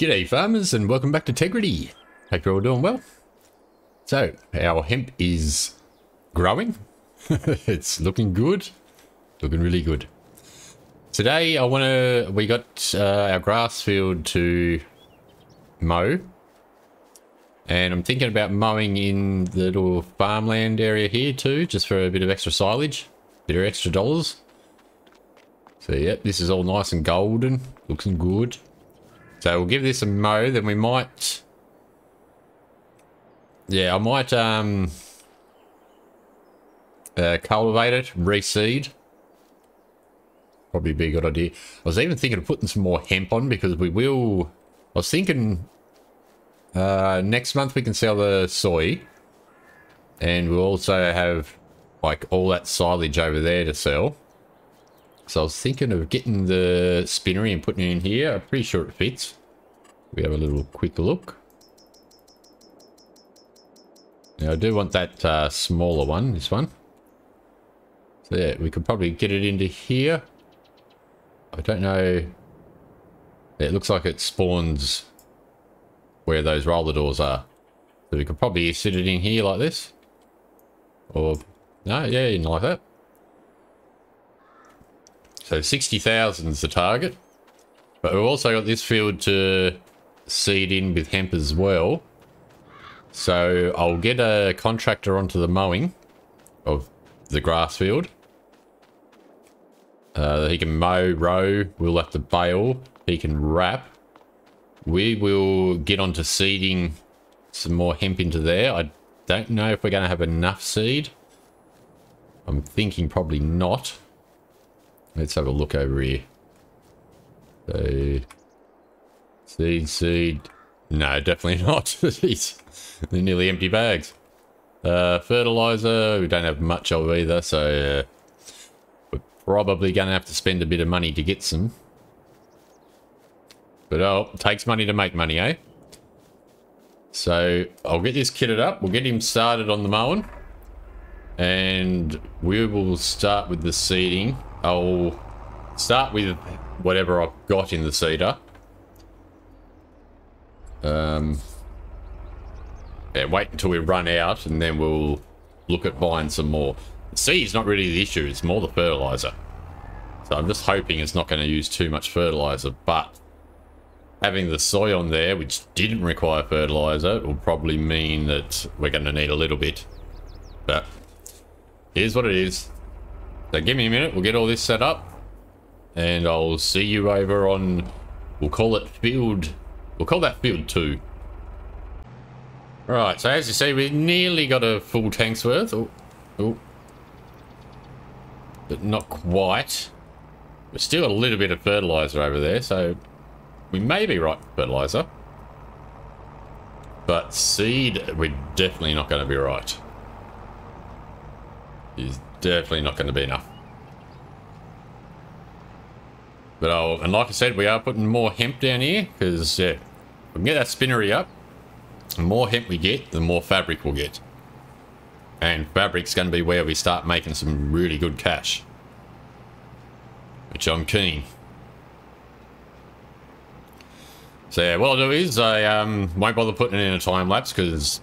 G'day farmers and welcome back to Tegridy. Hope you're all doing well. So, our hemp is growing. it's looking good. Looking really good. Today I want to, we got uh, our grass field to mow. And I'm thinking about mowing in the little farmland area here too, just for a bit of extra silage, bit of extra dollars. So yep, this is all nice and golden, looking good. So we'll give this a mow, then we might... Yeah, I might um, uh, cultivate it, reseed. Probably be a good idea. I was even thinking of putting some more hemp on because we will... I was thinking uh, next month we can sell the soy. And we'll also have like all that silage over there to sell. So I was thinking of getting the spinnery and putting it in here. I'm pretty sure it fits. We have a little quick look. Now I do want that uh, smaller one, this one. So yeah, we could probably get it into here. I don't know. It looks like it spawns where those roller doors are. So we could probably sit it in here like this. Or, no, yeah, like that. So 60,000 is the target. But we've also got this field to seed in with hemp as well. So I'll get a contractor onto the mowing of the grass field. Uh, he can mow, row, we'll have to bale, he can wrap. We will get onto seeding some more hemp into there. I don't know if we're going to have enough seed. I'm thinking probably not. Let's have a look over here. So, seed, seed. No, definitely not. These they're nearly empty bags. Uh, fertilizer, we don't have much of either, so uh, we're probably going to have to spend a bit of money to get some. But oh, takes money to make money, eh? So I'll get this kitted up. We'll get him started on the mowing. And we will start with the seeding. I'll start with whatever I've got in the seeder. Um, yeah, wait until we run out and then we'll look at buying some more. The seed's not really the issue, it's more the fertilizer. So I'm just hoping it's not going to use too much fertilizer, but having the soy on there, which didn't require fertilizer, will probably mean that we're going to need a little bit. But here's what it is. So give me a minute, we'll get all this set up. And I'll see you over on, we'll call it field, we'll call that field 2. Right, so as you see, we've nearly got a full tank's worth. Oh, oh. But not quite. We're still a little bit of fertilizer over there, so we may be right for fertilizer. But seed, we're definitely not going to be right. Is definitely not going to be enough. But oh, and like I said, we are putting more hemp down here because yeah, we can get that spinnery up. The more hemp we get, the more fabric we'll get. And fabric's going to be where we start making some really good cash. Which I'm keen. So yeah, what I'll do is I um, won't bother putting it in a time lapse because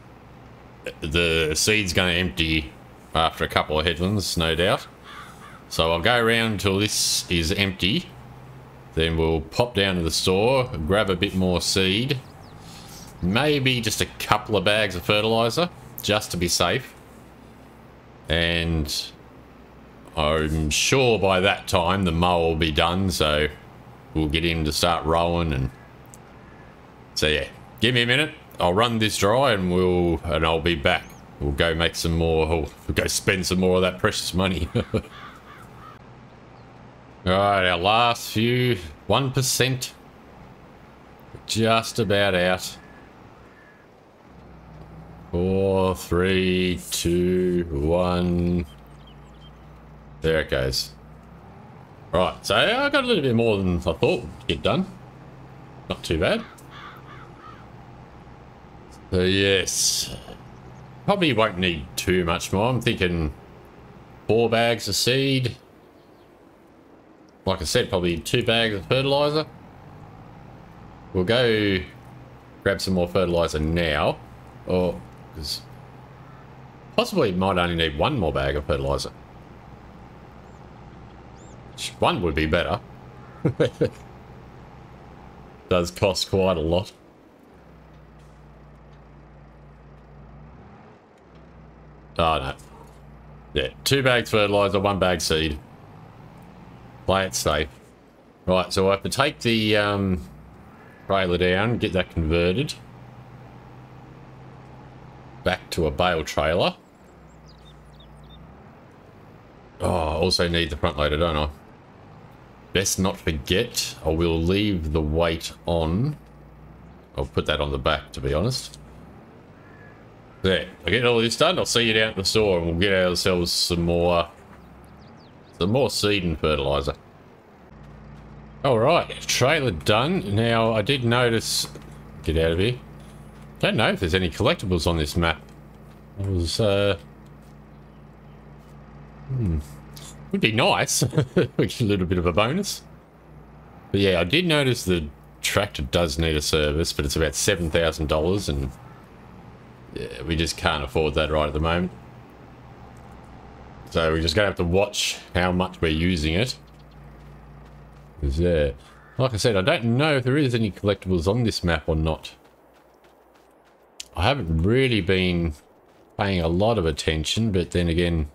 the seed's going to empty after a couple of headlands, no doubt. So I'll go around until this is empty. Then we'll pop down to the store, grab a bit more seed. Maybe just a couple of bags of fertilizer, just to be safe. And I'm sure by that time the mow will be done, so we'll get him to start rowing and so yeah, give me a minute. I'll run this dry and we'll and I'll be back. We'll go make some more. We'll go spend some more of that precious money. All right, our last few one percent, just about out. Four, three, two, one. There it goes. Right, so I got a little bit more than I thought would get done. Not too bad. So yes, probably won't need too much more. I'm thinking four bags of seed. Like I said, probably two bags of fertilizer. we'll go grab some more fertilizer now. Oh, or, because possibly might only need one more bag of fertilizer. One would be better. Does cost quite a lot. Oh, no. Yeah, two bags fertilizer, one bag seed. Play it safe. Right, so I have to take the um, trailer down, get that converted. Back to a bale trailer. Oh, I also need the front loader, don't I? Best not forget, I will leave the weight on. I'll put that on the back, to be honest. There, I get all this done. I'll see you down at the store and we'll get ourselves some more, some more seed and fertilizer. All right, trailer done. Now, I did notice, get out of here. Don't know if there's any collectibles on this map. It was, uh, hmm, would be nice. which is a little bit of a bonus. But yeah, I did notice the tractor does need a service, but it's about $7,000 and yeah, we just can't afford that right at the moment. So we're just going to have to watch how much we're using it. Because, yeah, like I said, I don't know if there is any collectibles on this map or not. I haven't really been paying a lot of attention, but then again,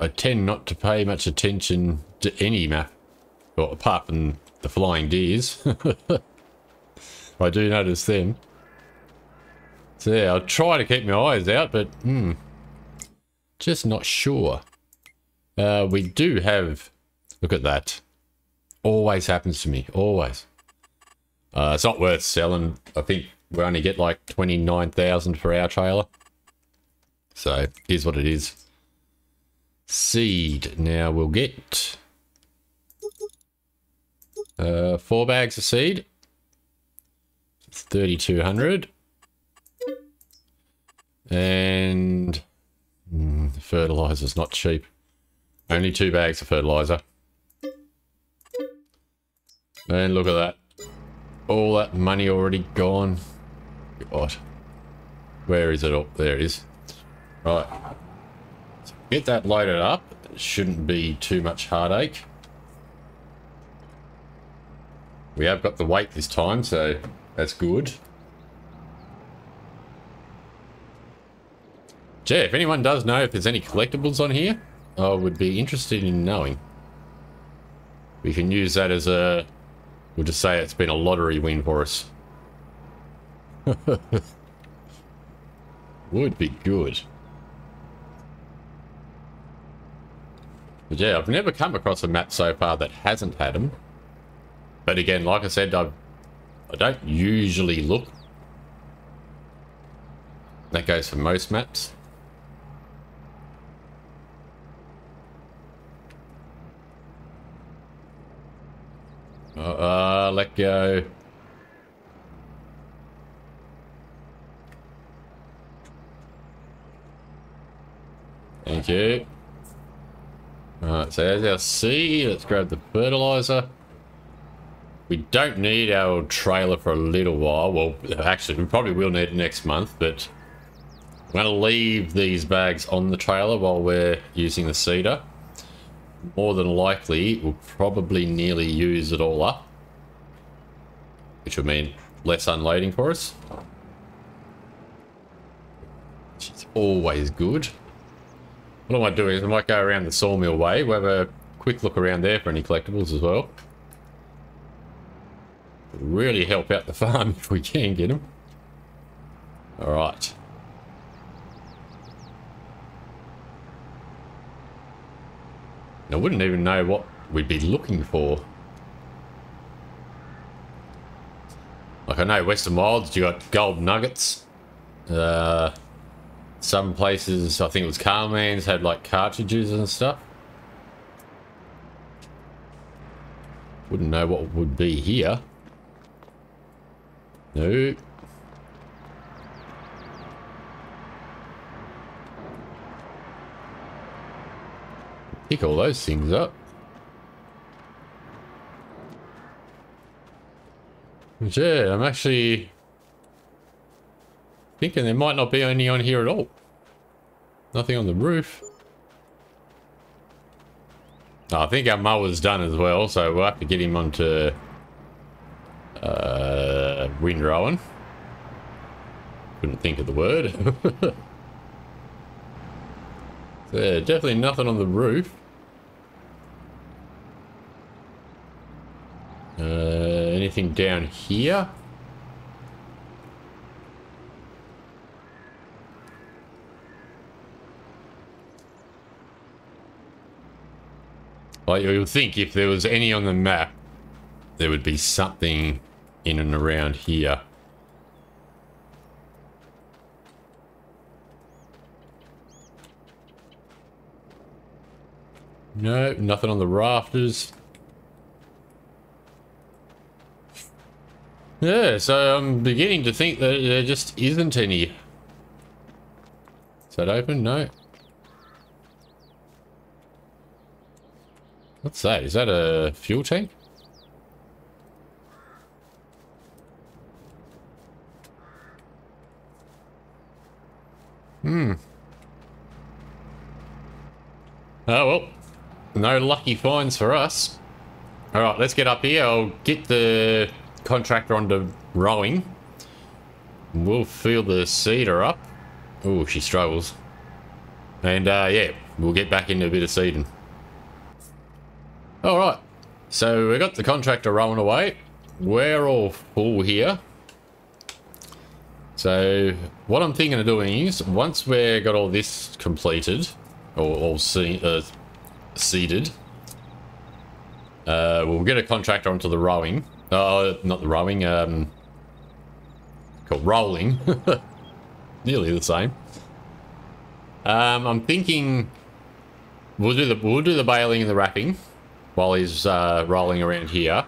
I tend not to pay much attention to any map, well, apart from the flying deers. I do notice them. So yeah, I'll try to keep my eyes out, but hmm, just not sure. Uh, we do have, look at that. Always happens to me, always. Uh, it's not worth selling. I think we only get like 29,000 for our trailer. So, here's what it is. Seed. Now we'll get uh, four bags of seed. 3,200. And mm, fertilizer's not cheap. Only two bags of fertilizer. And look at that. All that money already gone. God. Where is it? Oh, there it is. Right. So get that loaded up. It shouldn't be too much heartache. We have got the weight this time, so that's good. Yeah, if anyone does know if there's any collectibles on here, I would be interested in knowing. We can use that as a... We'll just say it's been a lottery win for us. would be good. But yeah, I've never come across a map so far that hasn't had them. But again, like I said, I've, I don't usually look. That goes for most maps. Uh, let go. Thank you. Alright, so there's our C. Let's grab the fertilizer. We don't need our trailer for a little while. Well, actually, we probably will need it next month, but I'm going to leave these bags on the trailer while we're using the seeder more than likely we'll probably nearly use it all up. Which will mean less unloading for us. Which is always good. What I might do is I might go around the sawmill way. We'll have a quick look around there for any collectibles as well. Really help out the farm if we can get them. Alright. I wouldn't even know what we'd be looking for. Like I know Western Wilds, you got gold nuggets. Uh, some places, I think it was Carman's, had like cartridges and stuff. Wouldn't know what would be here. No. Pick all those things up. Yeah, I'm actually thinking there might not be any on here at all. Nothing on the roof. Oh, I think our mower's done as well, so we'll have to get him onto uh, windrowing. Couldn't think of the word. so, definitely nothing on the roof. Uh, anything down here? Like you would think if there was any on the map, there would be something in and around here. No, nothing on the rafters. Yeah, so I'm beginning to think that there just isn't any. Is that open? No. What's that? Is that a fuel tank? Hmm. Oh, well. No lucky finds for us. Alright, let's get up here. I'll get the contractor onto rowing. We'll fill the seeder up. Oh, she struggles. And, uh, yeah, we'll get back into a bit of seeding. Alright, so we got the contractor rolling away. We're all full here. So what I'm thinking of doing is once we've got all this completed, or all se uh, seeded, uh, we'll get a contractor onto the rowing. Oh, not the rowing, um, called rolling. Nearly the same. Um, I'm thinking we'll do the we'll do the baling and the wrapping while he's uh, rolling around here.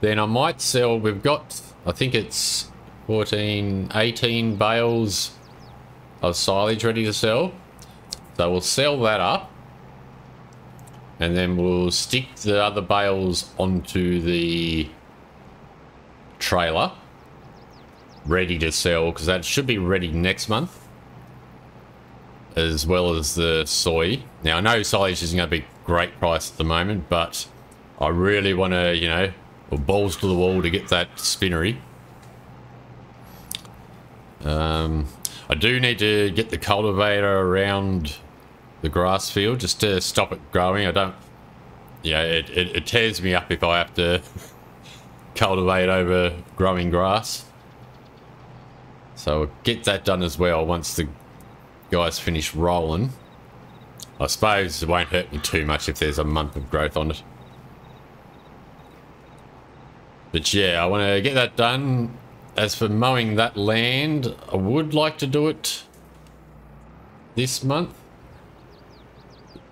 Then I might sell, we've got, I think it's 14, 18 bales of silage ready to sell. So we'll sell that up. And then we'll stick the other bales onto the trailer. Ready to sell, because that should be ready next month. As well as the soy. Now I know silage isn't going to be great price at the moment, but I really want to, you know, balls to the wall to get that spinnery. Um, I do need to get the cultivator around the grass field just to stop it growing. I don't, yeah, it, it, it tears me up if I have to cultivate over growing grass. So I'll get that done as well once the guys finish rolling. I suppose it won't hurt me too much if there's a month of growth on it. But yeah, I want to get that done. As for mowing that land, I would like to do it this month.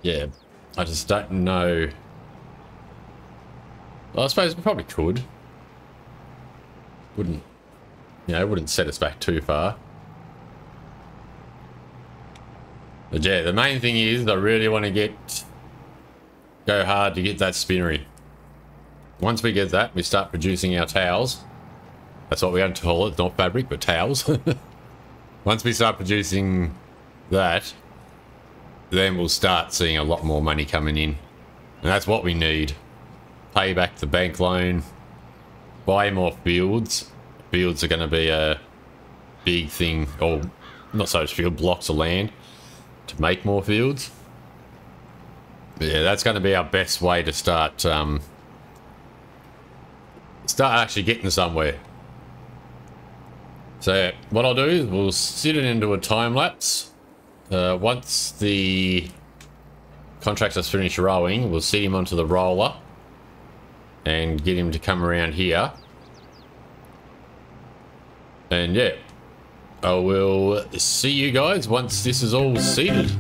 Yeah, I just don't know. Well, I suppose we probably could. Wouldn't, you know, wouldn't set us back too far. But yeah, the main thing is I really want to get go hard to get that spinnery. Once we get that, we start producing our towels. That's what we're going to call it, not fabric, but towels. Once we start producing that, then we'll start seeing a lot more money coming in. And that's what we need. Pay back the bank loan, buy more fields. Fields are going to be a big thing, or not so much field, blocks of land to make more fields. But yeah, that's going to be our best way to start um, start actually getting somewhere. So what I'll do is we'll sit it into a time lapse. Uh, once the contractor's finished rowing, we'll sit him onto the roller and get him to come around here. And yeah, I will see you guys once this is all seated.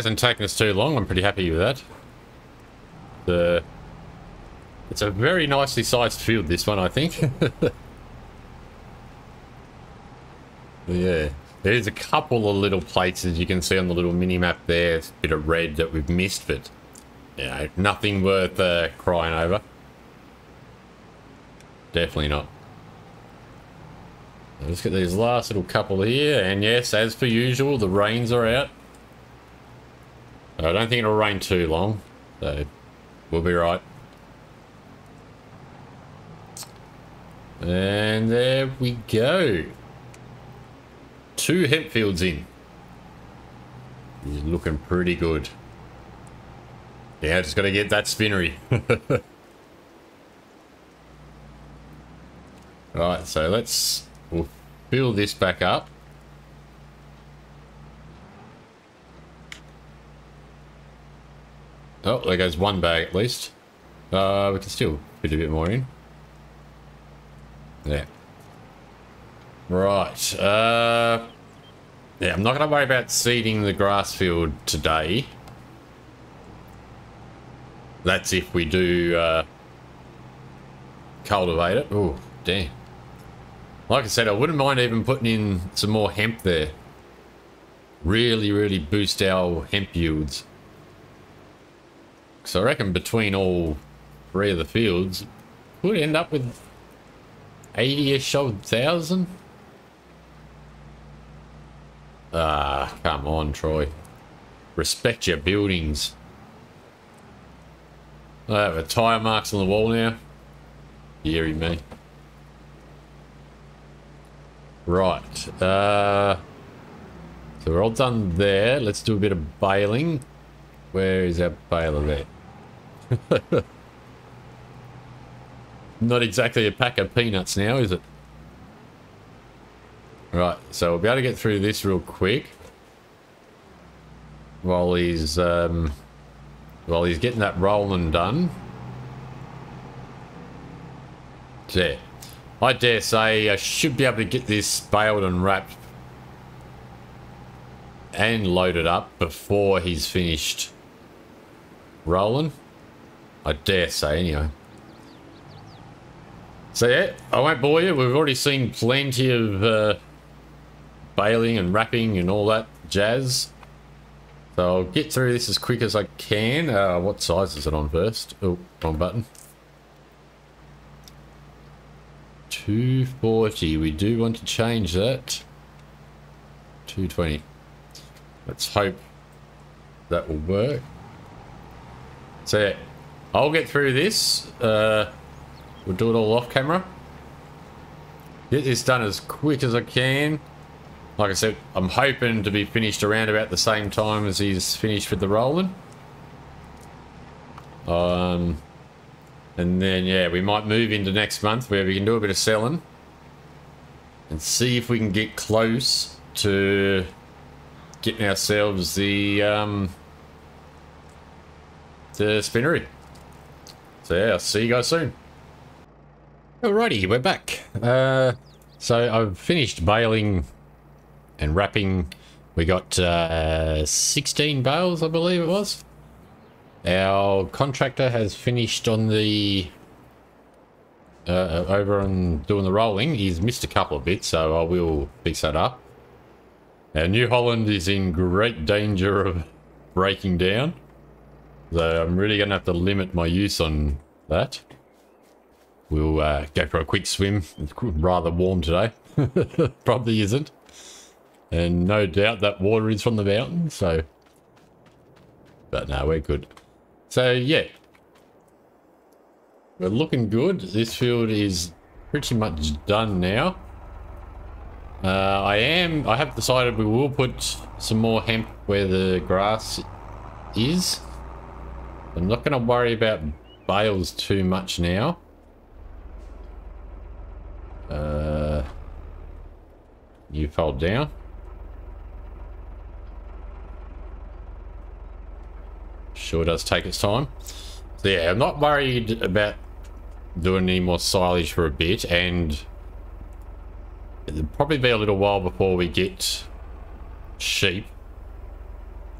Hasn't taken us too long. I'm pretty happy with that. The It's a very nicely sized field, this one, I think. yeah. There's a couple of little places you can see on the little mini-map there. It's a bit of red that we've missed, but know, nothing worth uh, crying over. Definitely not. Let's get these last little couple here, and yes, as per usual, the rains are out. I don't think it'll rain too long, so we'll be right. And there we go. Two hemp fields in. He's looking pretty good. Yeah, just got to get that spinnery. right, so let's we'll fill this back up. Oh, there goes one bag at least. Uh, we can still fit a bit more in. Yeah. Right. Uh, yeah, I'm not going to worry about seeding the grass field today. That's if we do uh, cultivate it. Oh, damn. Like I said, I wouldn't mind even putting in some more hemp there. Really, really boost our hemp yields. So I reckon between all three of the fields, we'd end up with 80-ish of thousand. Ah, come on, Troy. Respect your buildings. I have a tyre marks on the wall now. Eerie me. Right. Uh, so we're all done there. Let's do a bit of baling. Where is our baler there? Not exactly a pack of peanuts now, is it? Right, so we'll be able to get through this real quick. While he's, um, while he's getting that rolling done. Yeah. I dare say I should be able to get this baled and wrapped and loaded up before he's finished rolling. I dare say, anyway. So yeah, I won't bore you. We've already seen plenty of uh, baling and wrapping and all that jazz. So I'll get through this as quick as I can. Uh, what size is it on first? Oh, wrong button. 240. We do want to change that. 220. Let's hope that will work. So yeah, I'll get through this. Uh, we'll do it all off camera. Get this done as quick as I can. Like I said, I'm hoping to be finished around about the same time as he's finished with the rolling. Um, and then, yeah, we might move into next month where we can do a bit of selling. And see if we can get close to getting ourselves the, um, the spinnery. Yeah, I'll see you guys soon. Alrighty, we're back. Uh, so I've finished baling and wrapping. We got uh, 16 bales, I believe it was. Our contractor has finished on the uh, uh, over and doing the rolling. He's missed a couple of bits, so I will fix that up. Our New Holland is in great danger of breaking down. So I'm really going to have to limit my use on that. We'll uh, go for a quick swim. It's rather warm today. Probably isn't. And no doubt that water is from the mountain, so... But no, we're good. So, yeah. we're looking good. This field is pretty much done now. Uh, I am, I have decided we will put some more hemp where the grass is. I'm not going to worry about bales too much now. Uh, you fold down. Sure does take its time. So yeah, I'm not worried about doing any more silage for a bit and it'll probably be a little while before we get sheep.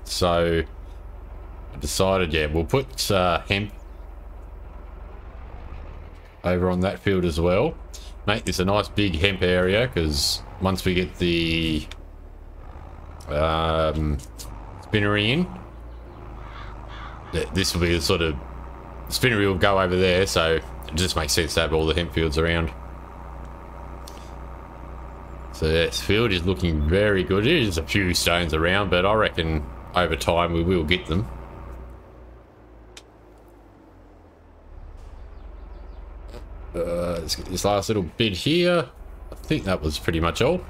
So decided, yeah, we'll put uh, hemp over on that field as well. Make this a nice big hemp area because once we get the um, spinnery in, this will be the sort of spinnery will go over there, so it just makes sense to have all the hemp fields around. So this field is looking very good. There's a few stones around, but I reckon over time we will get them. Uh, let's get this last little bit here. I think that was pretty much all.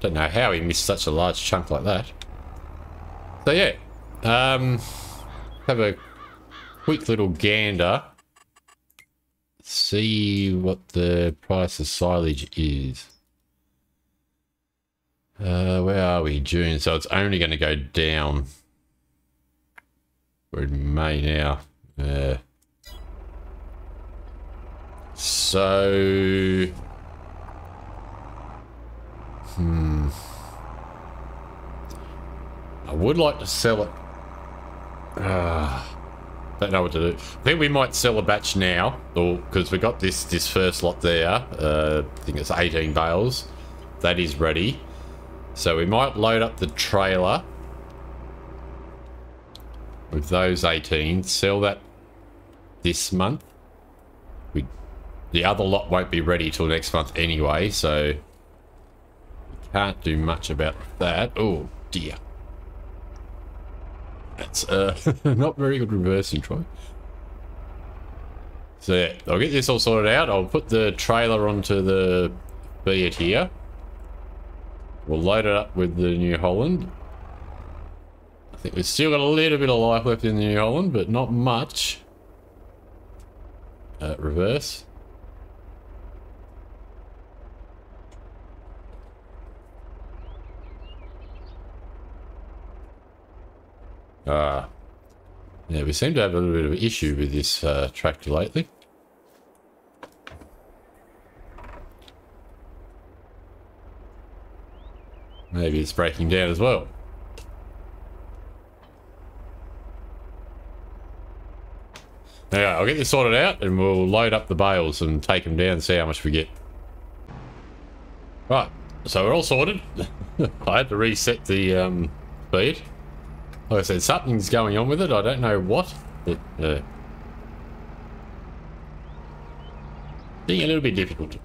Don't know how he missed such a large chunk like that. So yeah, um, have a quick little gander. See what the price of silage is. Uh, where are we? June. So it's only going to go down. We're in May now. Uh, so... Hmm. I would like to sell it. Uh, don't know what to do. I think we might sell a batch now, because we got this this first lot there. Uh, I think it's 18 bales. That is ready. So we might load up the trailer with those 18, sell that this month. We the other lot won't be ready till next month anyway, so can't do much about that. Oh dear. That's uh, not very good reversing, Troy. So yeah, I'll get this all sorted out. I'll put the trailer onto the Fiat here. We'll load it up with the New Holland. I think we've still got a little bit of life left in the New Holland, but not much. Uh, reverse. Ah. Yeah, we seem to have a little bit of an issue with this uh, tractor lately. Maybe it's breaking down as well. Now, I'll get this sorted out and we'll load up the bales and take them down and see how much we get. Right, so we're all sorted. I had to reset the um, speed. Like I said, something's going on with it. I don't know what. But, uh, being a little bit difficult.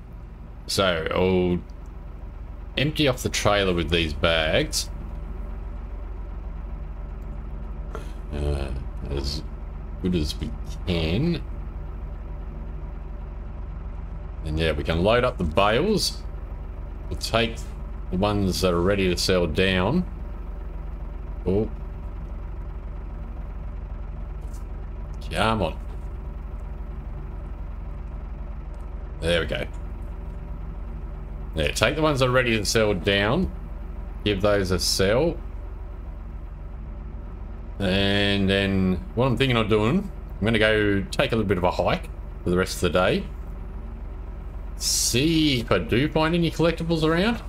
So, I'll empty off the trailer with these bags. Uh, as good as we can. And yeah, we can load up the bales. We'll take the ones that are ready to sell down. Oh, Come on. There we go. There, take the ones that are ready to sell down. Give those a sell. And then what I'm thinking of doing, I'm going to go take a little bit of a hike for the rest of the day. See if I do find any collectibles around.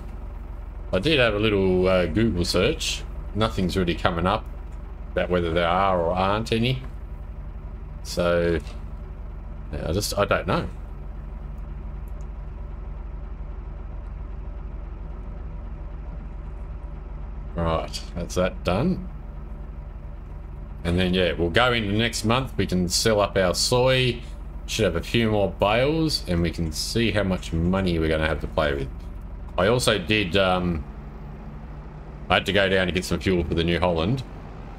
I did have a little uh, Google search. Nothing's really coming up about whether there are or aren't any. So, yeah, I just, I don't know. Right, that's that done. And then, yeah, we'll go into next month. We can sell up our soy. Should have a few more bales, and we can see how much money we're going to have to play with. I also did, um, I had to go down and get some fuel for the New Holland.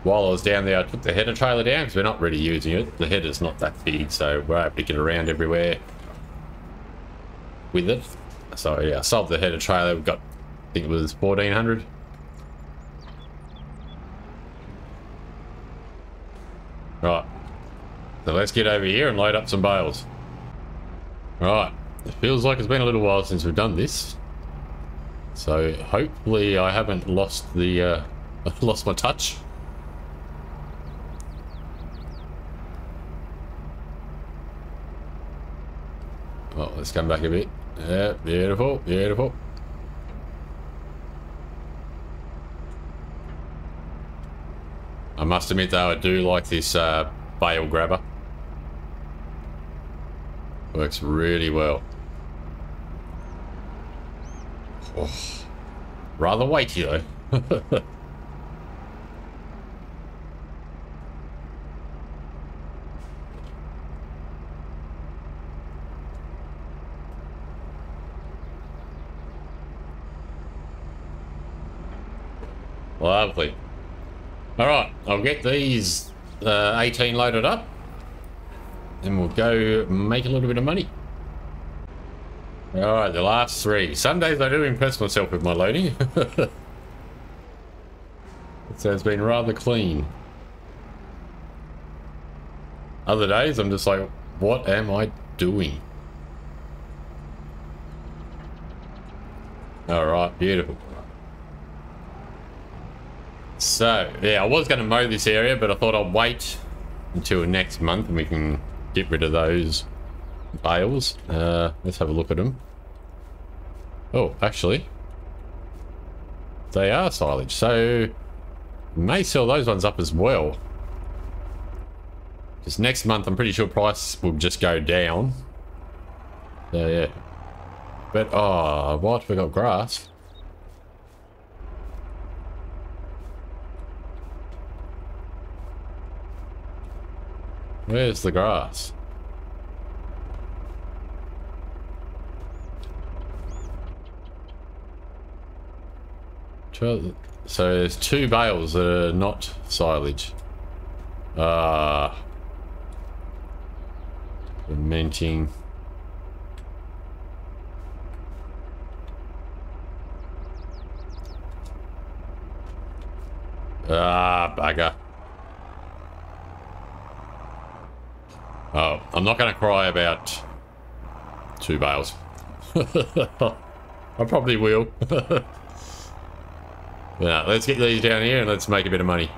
While I was down there, I took the header trailer down because we're not really using it. The header's not that big, so we're able to get around everywhere with it. So yeah, I the header trailer. We've got, I think it was 1400 Right. So let's get over here and load up some bales. Right. It feels like it's been a little while since we've done this. So hopefully I haven't lost the uh, lost my touch. Well, let's come back a bit. Yeah, beautiful, beautiful. I must admit though, I do like this uh, bale grabber. Works really well. Oh, rather weighty though. Lovely. Alright, I'll get these uh, 18 loaded up. And we'll go make a little bit of money. Alright, the last three. Some days I do impress myself with my loading. so it's been rather clean. Other days I'm just like, what am I doing? Alright, beautiful. So, yeah, I was going to mow this area, but I thought I'd wait until next month and we can get rid of those bales. Uh, let's have a look at them. Oh, actually, they are silage, so may sell those ones up as well. Because next month, I'm pretty sure price will just go down. So, yeah. But, oh, what? We got grass. Where's the grass? So there's two bales that are not silage. Ah. Uh, fermenting. Ah, bugger. Oh, I'm not going to cry about two bales. I probably will. yeah, let's get these down here and let's make a bit of money.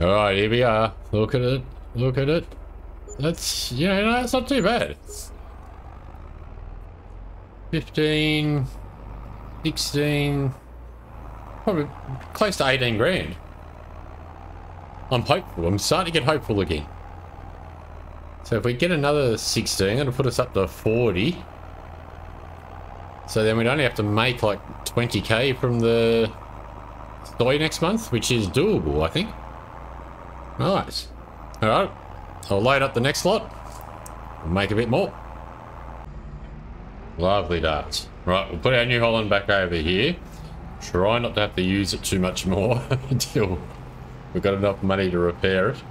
Alright, here we are. Look at it. Look at it. That's, you know, that's not too bad. 15, 16, probably close to 18 grand. I'm hopeful. I'm starting to get hopeful again. So if we get another 16, it'll put us up to 40. So then we'd only have to make like 20k from the soy next month, which is doable, I think. Nice. Alright. I'll load up the next lot. make a bit more. Lovely darts. Right, we'll put our New Holland back over here. Try not to have to use it too much more until We've got enough money to repair it.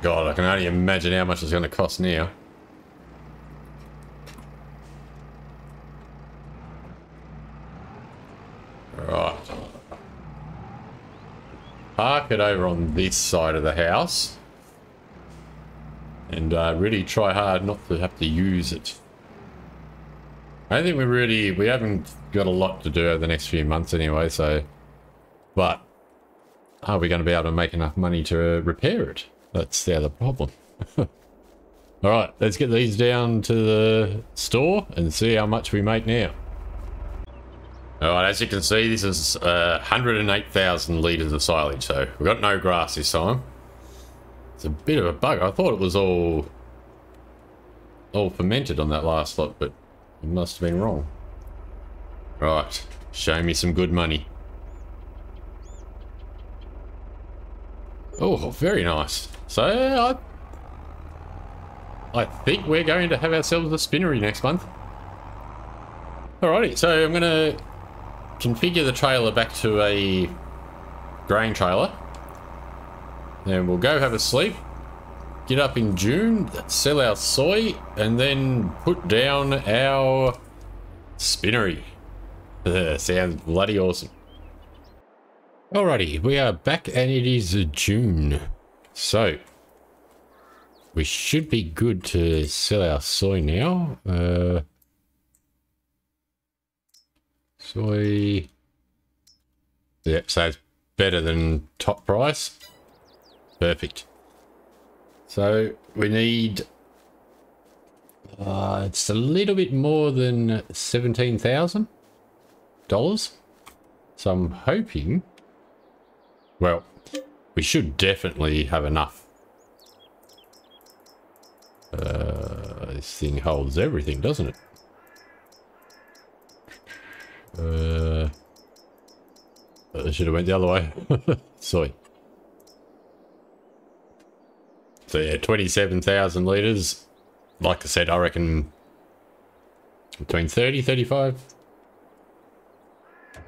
God, I can only imagine how much it's going to cost now. Right. Park it over on this side of the house. And uh, really try hard not to have to use it. I think we really, we haven't got a lot to do over the next few months anyway, so... But are we going to be able to make enough money to repair it? That's the other problem. Alright, let's get these down to the store and see how much we make now. Alright, as you can see, this is uh, 108,000 litres of silage, so we've got no grass this time. It's a bit of a bug. I thought it was all all fermented on that last lot, but it must have been wrong. Right, show me some good money. Oh, very nice. So, I, I think we're going to have ourselves a spinnery next month. Alrighty, so I'm going to configure the trailer back to a grain trailer. Then we'll go have a sleep. Get up in June, sell our soy, and then put down our spinnery. sounds bloody awesome. Alrighty, we are back and it is June. So, we should be good to sell our soy now. Uh, soy. Yep, so it's better than top price. Perfect. So we need. Uh, it's a little bit more than seventeen thousand dollars. So I'm hoping. Well, we should definitely have enough. Uh, this thing holds everything, doesn't it? Uh, I should have went the other way. Sorry. So yeah, 27,000 litres. Like I said, I reckon between 30, 35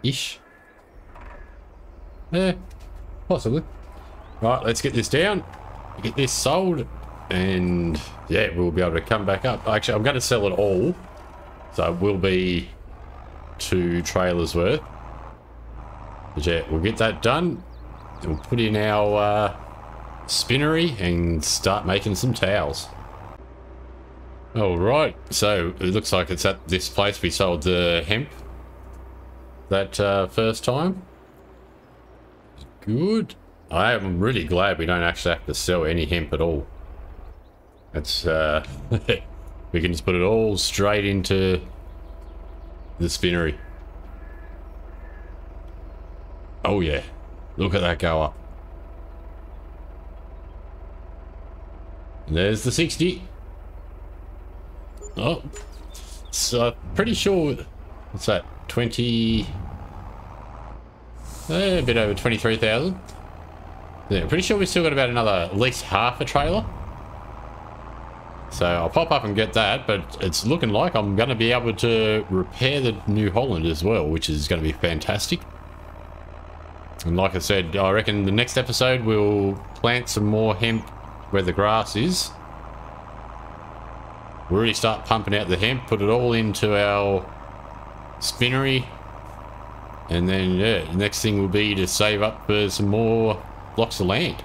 ish. Yeah, possibly. Right, let's get this down. Get this sold. And yeah, we'll be able to come back up. Actually, I'm going to sell it all. So it will be two trailers worth. But yeah, we'll get that done. We'll put in our uh, spinnery and start making some towels. All right, so it looks like it's at this place we sold the hemp that uh, first time. Good. I am really glad we don't actually have to sell any hemp at all. It's uh, we can just put it all straight into the spinnery. Oh yeah, look at that go up. There's the 60. Oh, so pretty sure, what's that, 20, eh, a bit over 23,000. Yeah, pretty sure we still got about another, at least half a trailer. So I'll pop up and get that, but it's looking like I'm going to be able to repair the New Holland as well, which is going to be fantastic. And like I said, I reckon the next episode we'll plant some more hemp where the grass is. We'll really start pumping out the hemp, put it all into our spinnery. And then, yeah, the next thing will be to save up for some more blocks of land.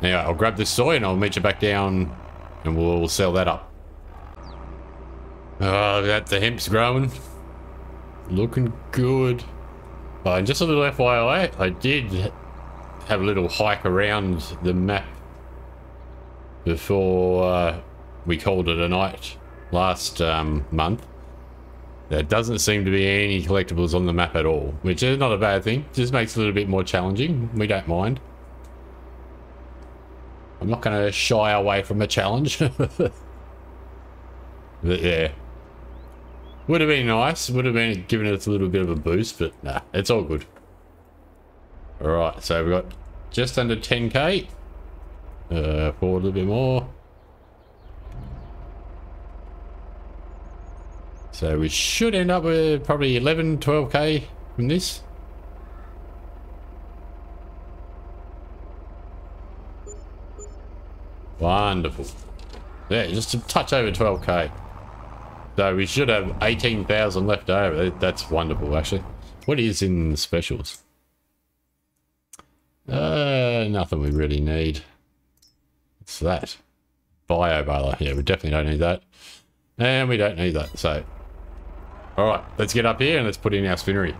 Now, I'll grab this soy and I'll meet you back down and we'll sell that up. Oh, that the hemp's growing. Looking good. Uh, and just a little FYI, I did have a little hike around the map before uh, we called it a night last um, month. There doesn't seem to be any collectibles on the map at all, which is not a bad thing. Just makes it a little bit more challenging. We don't mind. I'm not going to shy away from a challenge. but yeah. Would have been nice. Would have been giving us a little bit of a boost, but nah, it's all good. Alright, so we've got just under 10k. Uh, forward a little bit more. So we should end up with probably 11, 12k from this. Wonderful. Yeah, just a touch over 12k. So we should have 18,000 left over. That's wonderful, actually. What is in the specials? Uh, nothing we really need. What's that? Bio baler. Yeah, we definitely don't need that. And we don't need that, so. Alright, let's get up here and let's put in our spinnery.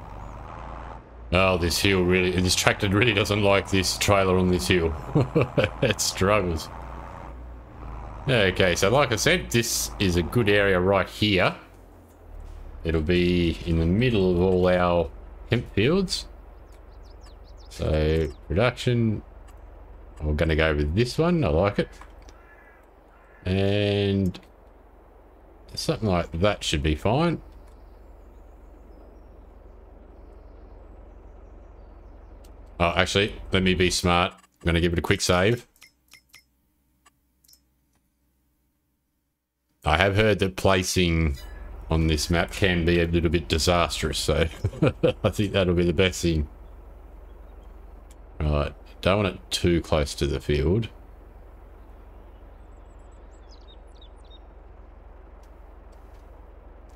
Oh, this hill really, this tractor really doesn't like this trailer on this hill. it struggles. Okay, so like I said, this is a good area right here. It'll be in the middle of all our hemp fields. So, production. I'm going to go with this one. I like it. And something like that should be fine. Oh, actually, let me be smart. I'm going to give it a quick save. I have heard that placing on this map can be a little bit disastrous, so I think that'll be the best thing. Right, don't want it too close to the field.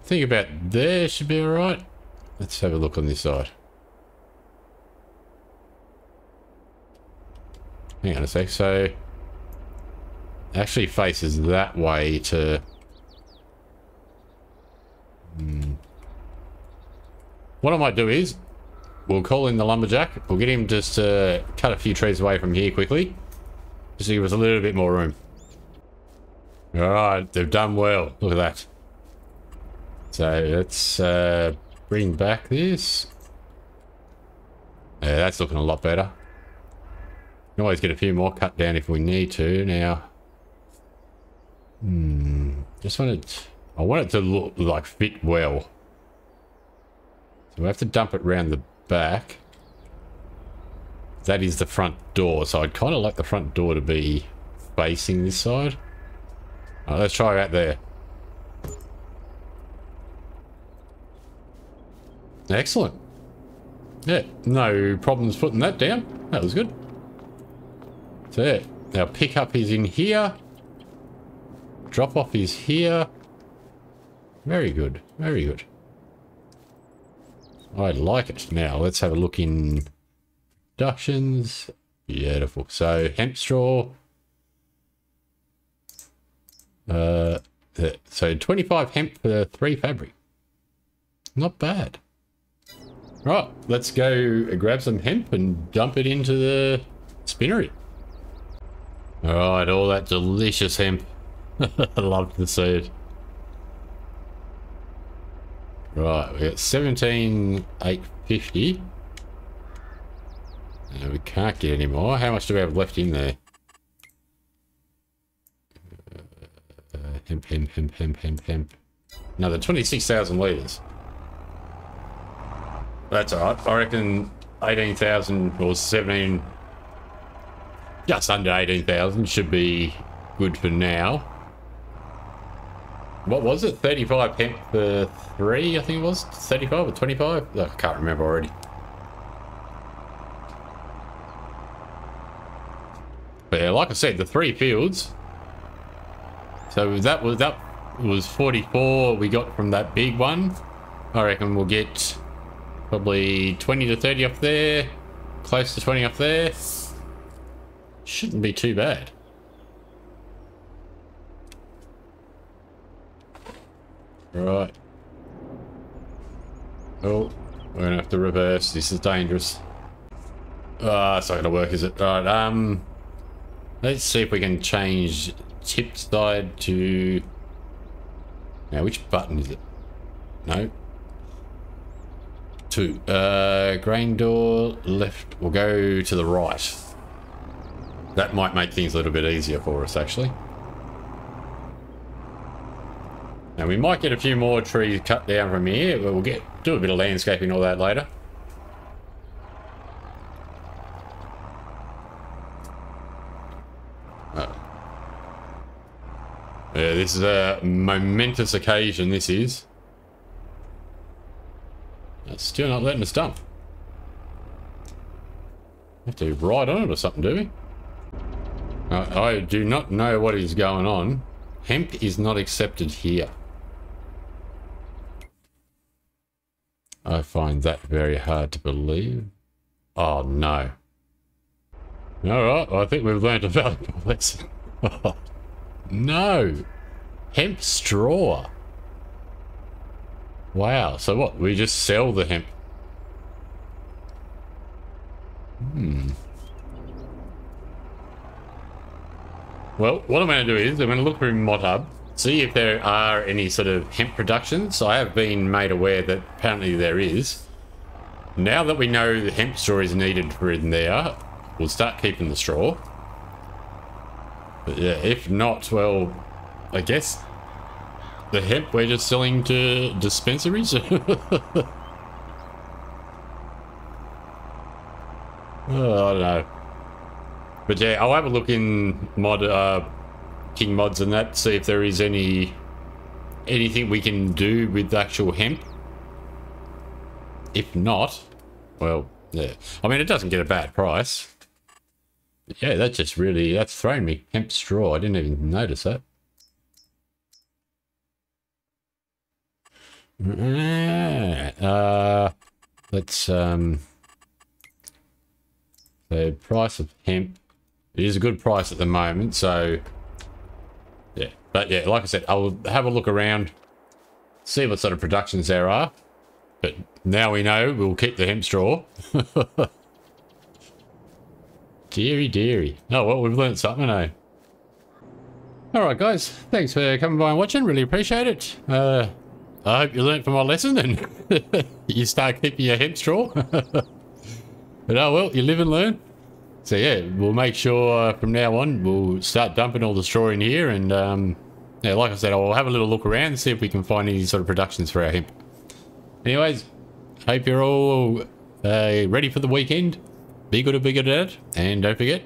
think about there should be alright. Let's have a look on this side. Hang on a sec. So, actually faces that way to... Hmm. What I might do is, we'll call in the lumberjack. We'll get him just to cut a few trees away from here quickly. Just to give us a little bit more room. Alright, they've done well. Look at that. So let's uh, bring back this. Yeah, that's looking a lot better. Can always get a few more cut down if we need to. Now, hmm, just want it. I want it to look like fit well. So we have to dump it round the back. That is the front door, so I'd kind of like the front door to be facing this side. Right, let's try out there. Excellent. Yeah, no problems putting that down. That was good. Yeah, our pickup is in here. Drop off is here. Very good. Very good. I like it. Now let's have a look in productions. Beautiful. So hemp straw. Uh, so 25 hemp for three fabric. Not bad. Right, let's go grab some hemp and dump it into the spinnery. Alright, all that delicious hemp. I love to see it. Right, we got 17,850. Uh, we can't get any more. How much do we have left in there? Uh, hemp, hemp, hemp, hemp, hemp, hemp. Another 26,000 litres. That's alright. I reckon 18,000 or 17, just under 18,000 should be good for now. What was it? 35 hemp for three, I think it was? 35 or 25? I can't remember already. But yeah, like I said, the three fields. So that was that was 44 we got from that big one. I reckon we'll get Probably 20 to 30 up there. Close to 20 up there. Shouldn't be too bad. Right. Oh, we're gonna have to reverse. This is dangerous. Ah, it's not gonna work, is it? Alright, um... Let's see if we can change tip side to... Now, which button is it? No, two. Uh, grain door left. We'll go to the right. That might make things a little bit easier for us, actually. Now, we might get a few more trees cut down from here. But we'll get do a bit of landscaping all that later. Oh. Yeah, this is a momentous occasion, this is. It's still not letting us dump. Have to ride on it or something, do we? Uh, I do not know what is going on. Hemp is not accepted here. I find that very hard to believe. Oh, no. Alright, I think we've learned a valuable lesson. no! Hemp straw. Wow, so what? We just sell the hemp. Hmm. Well, what I'm going to do is I'm going to look through ModHub, see if there are any sort of hemp productions. I have been made aware that apparently there is. Now that we know the hemp straw is needed for in there, we'll start keeping the straw. But yeah, if not, well, I guess the hemp we're just selling to dispensaries? oh, I don't know. But yeah, I'll have a look in mod uh, King mods and that, see if there is any anything we can do with actual hemp? If not, well, yeah. I mean, it doesn't get a bad price. Yeah, that just really, that's thrown me. Hemp straw, I didn't even notice that. Uh, let's, um, the price of hemp. It is a good price at the moment, so yeah. But yeah, like I said, I'll have a look around, see what sort of productions there are. But now we know we'll keep the hemp straw. deary, deary. Oh, well, we've learned something, eh? Alright, guys. Thanks for coming by and watching. Really appreciate it. Uh, I hope you learned from my lesson and you start keeping your hemp straw. but oh well, you live and learn. So yeah, we'll make sure uh, from now on, we'll start dumping all the straw in here and um, yeah, like I said, I'll have a little look around and see if we can find any sort of productions for our hemp. Anyways, hope you're all uh, ready for the weekend. Be good or be good at it. And don't forget,